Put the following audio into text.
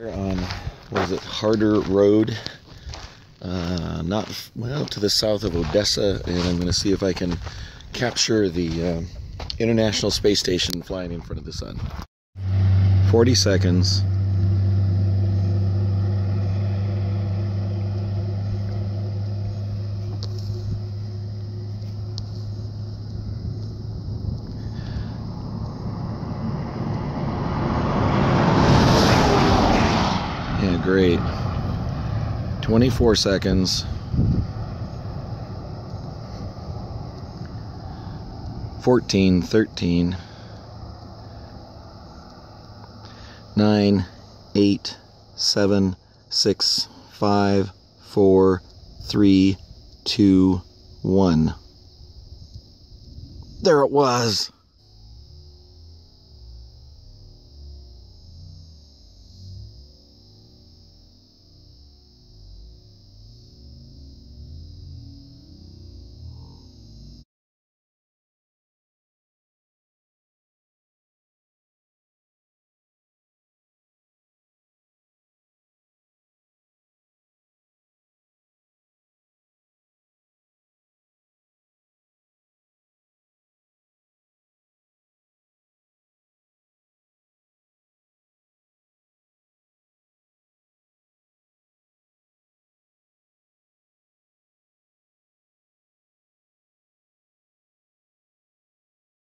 On what is it harder road. Uh, not well to the south of odessa and i'm going to see if i can capture the uh, international space station flying in front of the sun. 40 seconds great. 24 seconds. 14, 13, 9, 8, 7, 6, 5, 4, 3, 2, 1. There it was.